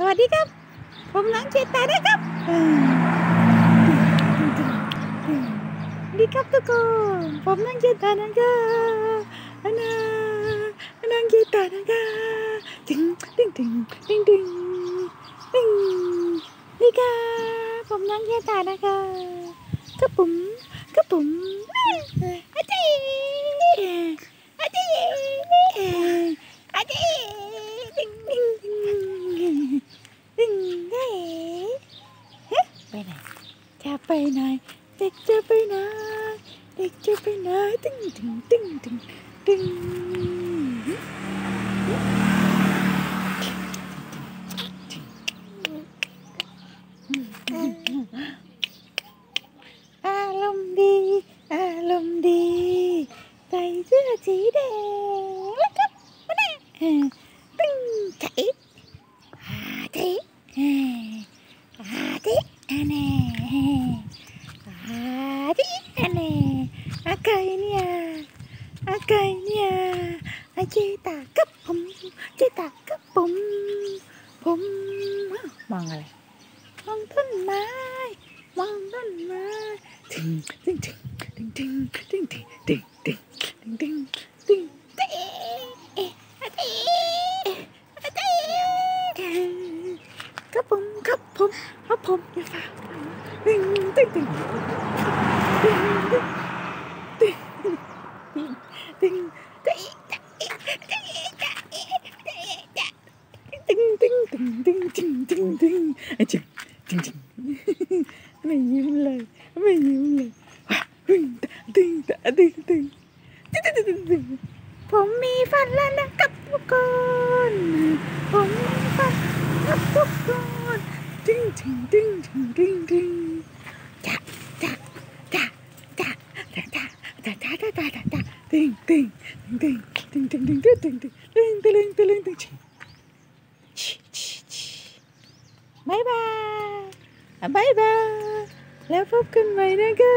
สวัสดีครับ ผมน้องเจตานะครับดีครับทุกคน ผมน้องเจตานะครับอันนาน้องเจตานะครับดึงดึงดึงดึงดึงดึงนี่ครับผมน้องเจตานะครับกระปุ๋มกระปุ๋มอาจีอาจีอาจี bay này đẹp chưa bay này đẹp chưa bay này tưng tưng tưng tưng tưng a đi a đi, tay giữa chỉ đẹp cây nha à cây nha à chi ta cấp bum chi ta cấp bum bum mọi người mong thân mai mong thân mai ting ting ting ting ting ting ting ting ting ting ting ting cấp bum cấp bum cấp bum như phao ting ting ting เลยตึงตึงตึงตึงตึงตึงตึงตึงผมมีฟันแล้วนะครับทุกคนผมมีฟันครับทุกคนตึงตึงตึงตึงตึงตึงจ้าจ้าจ้าจ้าจ้าจ้าจ้าจ้าจ้าจ้าจ้าจ้าตึงตึงตึงตึงตึงตึงตึงตึงตึงตึงตึงตึงตึงตึงตึง บายบายบายบาย แล้วพบกันใหม่นะคะ